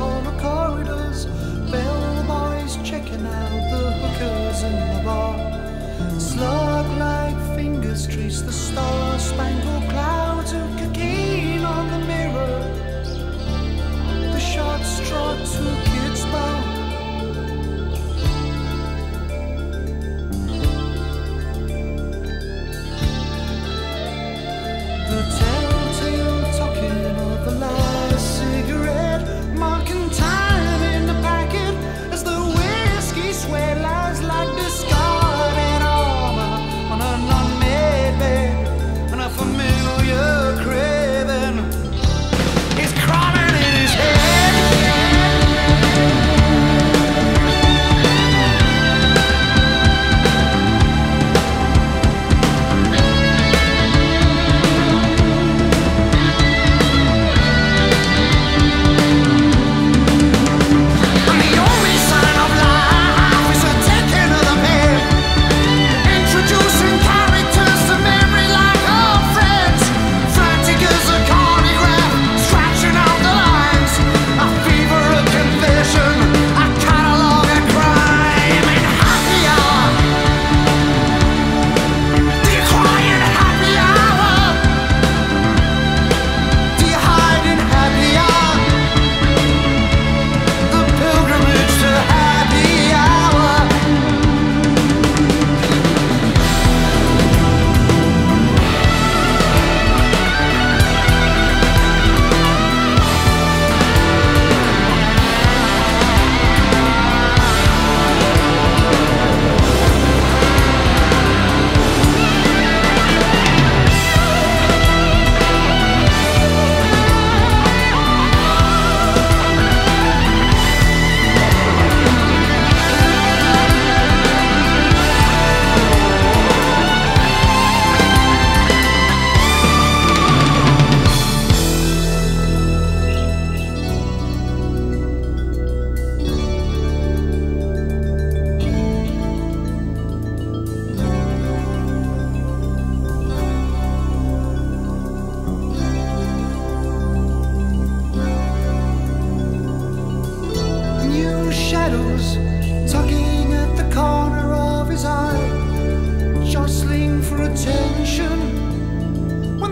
on the corridors, bellboys checking out the hookers in the bar. Slug like fingers trace the star spangled cloud.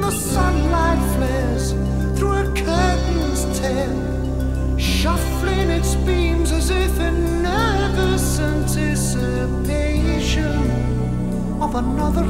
the sunlight flares through a curtain's tail, shuffling its beams as if in nervous anticipation of another